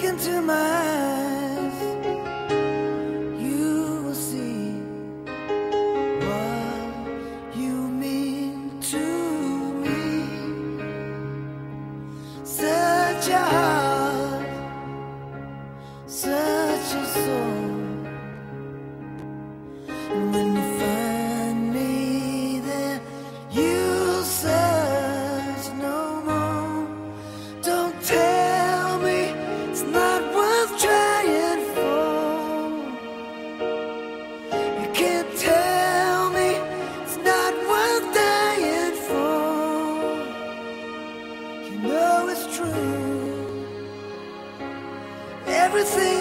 look into my eyes, you will see what you mean to me. Such a heart, such a soul. everything